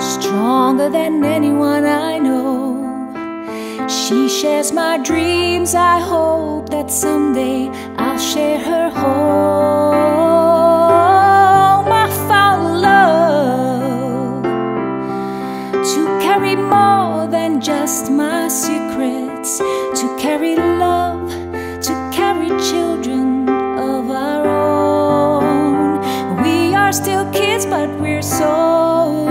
stronger than anyone I know. She shares my dreams. I hope that someday I'll share her home. I found love to carry more than just my secrets, to carry love, to carry children of our own. We are still kids, but we're so